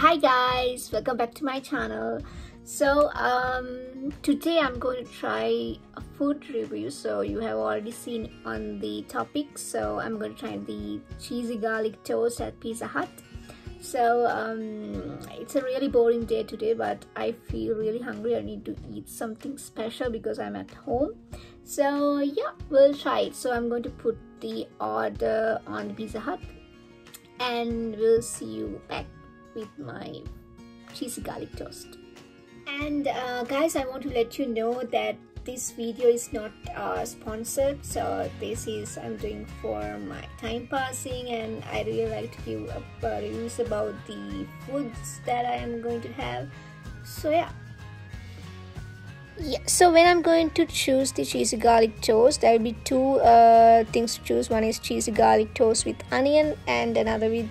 hi guys. Welcome back to my channel. So um today i'm going to try a food review. So you have already seen on the topic. So i'm going to try the cheesy garlic toast at pizza hut. So um it's a really boring day today but i feel really hungry. I need to eat something special because i'm at home. So yeah we'll try it. So i'm going to put the order on pizza hut and we'll see you back with my cheesy garlic toast. And uh, guys i want to let you know that this video is not uh, sponsored. So this is i'm doing for my time passing and i really like to give up, uh, reviews about the foods that i am going to have. So yeah. Yeah so when i'm going to choose the cheesy garlic toast there will be two uh, things to choose. One is cheesy garlic toast with onion and another with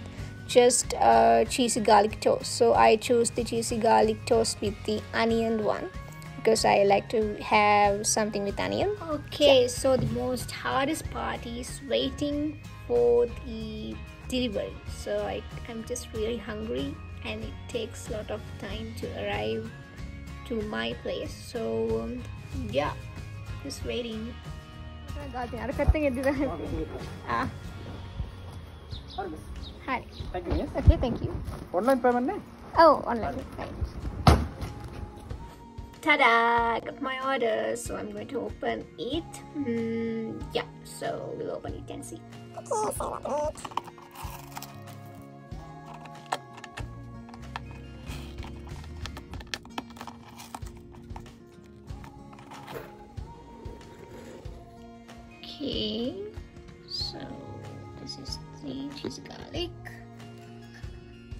just uh, cheesy garlic toast. So i choose the cheesy garlic toast with the onion one because i like to have something with onion. Okay yeah. so the most hardest part is waiting for the delivery. So I, i'm just really hungry and it takes a lot of time to arrive to my place. So um, yeah just waiting. Ah. Hi. Thank you. Yes. Okay, thank you. Online payment, ne? Oh, online. Thanks. Ta-da! I got my order, so I'm going to open it. Mm, yeah, so we'll open it and see. okay so is the cheese garlic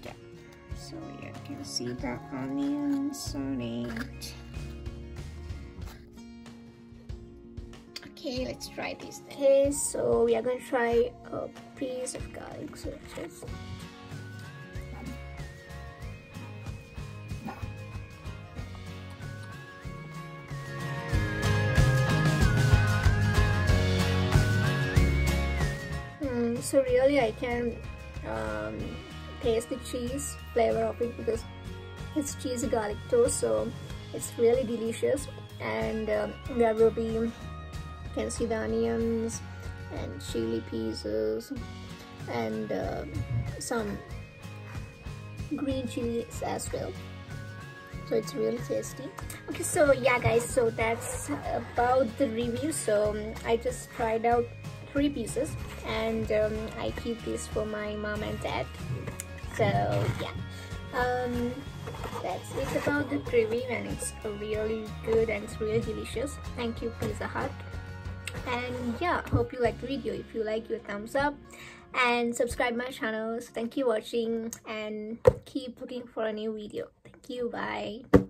yeah. So you can see the onions on it okay let's try this then. okay so we are going to try a piece of garlic so just so really I can um, taste the cheese flavor of it because it's cheesy garlic toast so it's really delicious. And um, there will be you can see the onions and chili pieces and uh, some green chilies as well. So it's really tasty. Okay so yeah guys so that's about the review. So um, I just tried out three pieces and um, I keep this for my mom and dad. So yeah. Um, that's it about the gravy and it's really good and it's really delicious. Thank you Pizza Hut. And yeah hope you like the video. If you like your thumbs up and subscribe my channel. So thank you watching and keep looking for a new video. Thank you. Bye